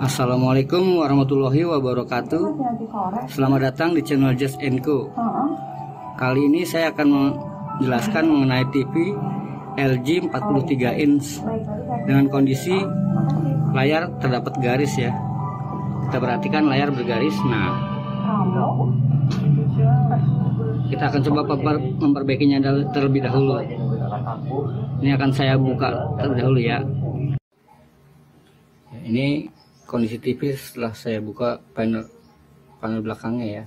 Assalamualaikum warahmatullahi wabarakatuh. Selamat datang di channel Just Co. Kali ini saya akan menjelaskan mengenai TV LG 43 inch dengan kondisi layar terdapat garis ya. Kita perhatikan layar bergaris. Nah, kita akan coba memperbaikinya terlebih dahulu. Ini akan saya buka terlebih dahulu ya. Ini kondisi TV setelah saya buka panel panel belakangnya ya.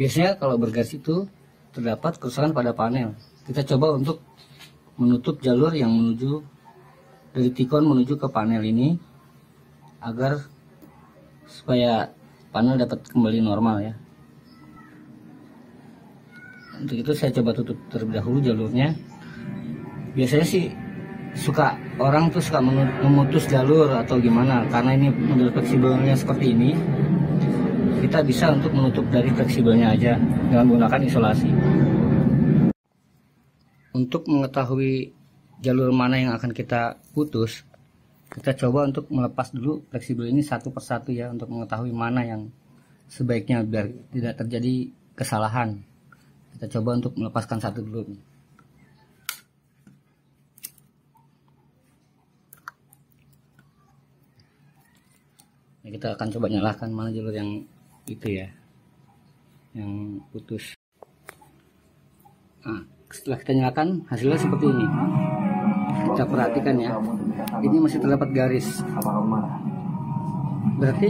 Biasanya kalau bergas itu terdapat kerusakan pada panel. Kita coba untuk menutup jalur yang menuju dari tikon menuju ke panel ini agar supaya panel dapat kembali normal ya. Untuk itu saya coba tutup terlebih dahulu jalurnya. Biasanya sih suka orang tuh suka memutus jalur atau gimana. Karena ini model fleksibelnya seperti ini kita bisa untuk menutup dari fleksibelnya aja dengan menggunakan isolasi. Untuk mengetahui jalur mana yang akan kita putus kita coba untuk melepas dulu fleksibel ini satu persatu ya untuk mengetahui mana yang sebaiknya biar tidak terjadi kesalahan. Kita coba untuk melepaskan satu dulu Nah, kita akan coba nyalakan mana jalur yang itu ya. Yang putus. Nah, setelah kita nyalakan hasilnya seperti ini. Kita perhatikan ya. Ini masih terdapat garis. Berarti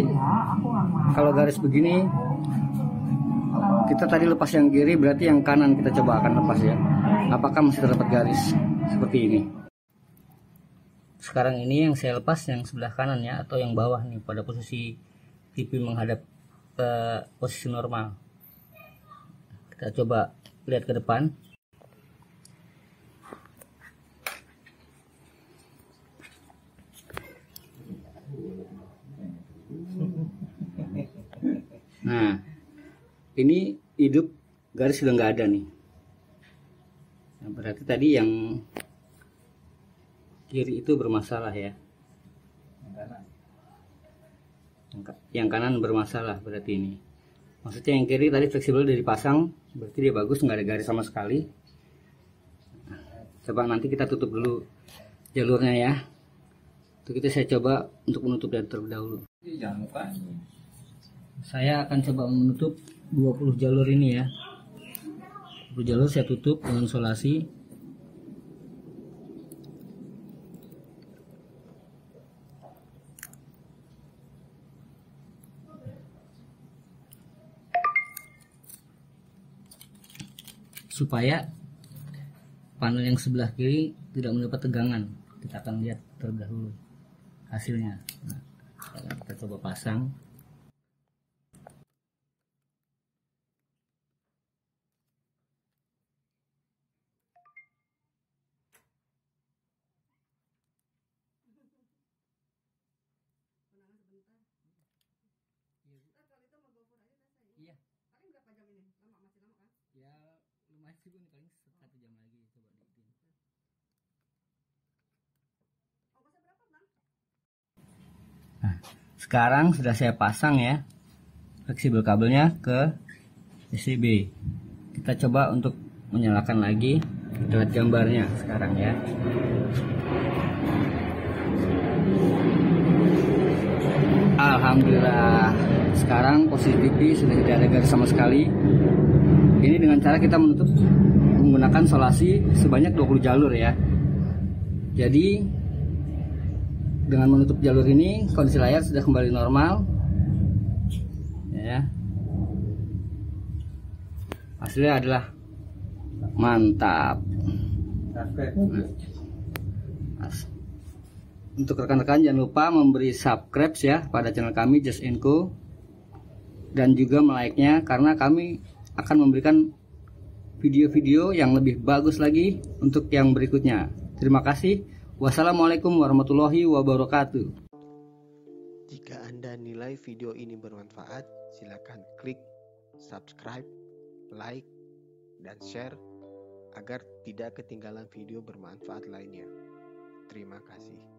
kalau garis begini kita tadi lepas yang kiri berarti yang kanan kita coba akan lepas ya. Apakah masih terdapat garis seperti ini sekarang ini yang saya lepas yang sebelah kanan ya atau yang bawah nih pada posisi TV menghadap ke posisi normal. Kita coba lihat ke depan. Nah ini hidup garis sudah nggak ada nih. Nah, berarti tadi yang kiri itu bermasalah ya. Yang kanan. Bermasalah berarti ini. Maksudnya yang kiri tadi fleksibel dari pasang berarti dia bagus nggak ada garis sama sekali. Coba nanti kita tutup dulu jalurnya ya. Untuk itu saya coba untuk menutup dari terlebih dahulu. Saya akan coba menutup 20 jalur ini ya. 20 jalur saya tutup dengan isolasi supaya panel yang sebelah kiri tidak mendapat tegangan kita akan lihat terlebih dahulu hasilnya nah, kita coba pasang Iya. Paling berapa jam ini? Lama masih lama kan? Ya lumayan sih bu nih paling satu jam lagi coba diitin. Ongkosnya berapa bang? Nah sekarang sudah saya pasang ya fleksibel kabelnya ke PCB. Kita coba untuk menyalakan lagi kita lihat gambarnya sekarang ya. Alhamdulillah sekarang posisi TV sudah tidak ada garis sama sekali. Ini dengan cara kita menutup menggunakan solasi sebanyak 20 jalur ya. Jadi dengan menutup jalur ini kondisi layar sudah kembali normal. Ya. Hasilnya adalah mantap. Untuk rekan-rekan jangan lupa memberi subscribe ya pada channel kami Just Enco dan juga like-nya karena kami akan memberikan video-video yang lebih bagus lagi untuk yang berikutnya. Terima kasih. Wassalamualaikum warahmatullahi wabarakatuh. Jika Anda nilai video ini bermanfaat, silakan klik subscribe, like, dan share agar tidak ketinggalan video bermanfaat lainnya. Terima kasih.